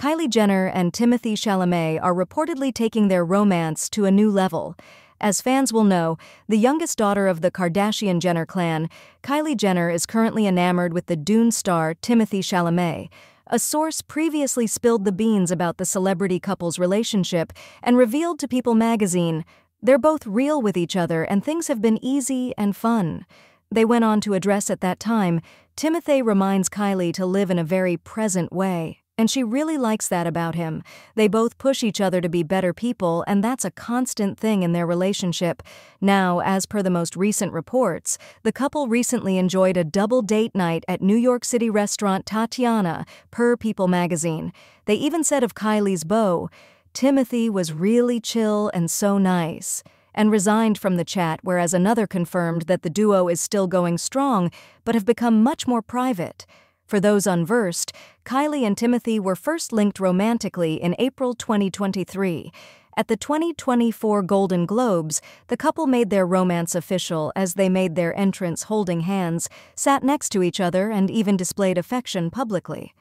Kylie Jenner and Timothee Chalamet are reportedly taking their romance to a new level. As fans will know, the youngest daughter of the Kardashian Jenner clan, Kylie Jenner is currently enamored with the Dune star Timothee Chalamet. A source previously spilled the beans about the celebrity couple's relationship and revealed to People magazine they're both real with each other and things have been easy and fun. They went on to address at that time Timothee reminds Kylie to live in a very present way, and she really likes that about him. They both push each other to be better people, and that's a constant thing in their relationship. Now, as per the most recent reports, the couple recently enjoyed a double date night at New York City restaurant Tatiana, per People magazine. They even said of Kylie's beau, Timothee was really chill and so nice, and resigned from the chat, whereas another confirmed that the duo is still going strong but have become much more private. For those unversed, Kylie and Timothee were first linked romantically in April 2023. At the 2024 Golden Globes, the couple made their romance official as they made their entrance holding hands, sat next to each other, and even displayed affection publicly.